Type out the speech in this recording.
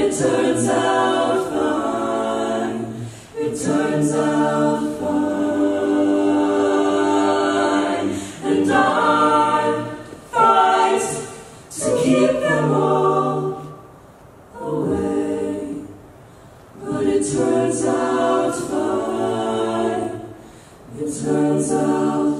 it turns out fine. It turns out fine. And I fight to keep them all away. But it turns out fine. It turns out